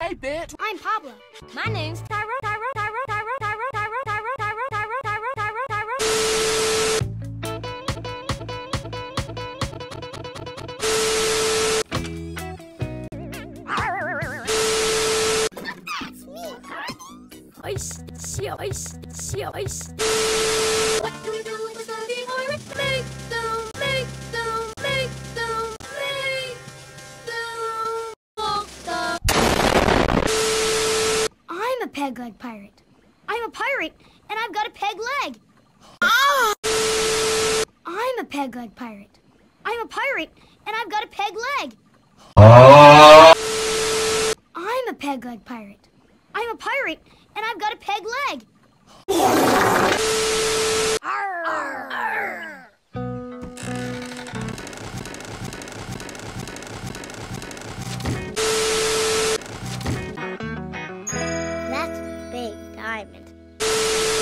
Hey, bitch. I'm Pablo. My name's Tyro. Tyro. Tyro. Tyro. Tyro. Tyro. Tyro. Tyro. Tyro. Tyro. Tyro. Tyro. Ice, sea, ice, sea, ice. What peg leg pirate. I'm a pirate, and I've got a peg leg. Ah! I'm a peg leg pirate. I'm a pirate, and I've got a peg leg. Ah! I'm a peg leg pirate. I'm a pirate, and I've got a peg leg. environment.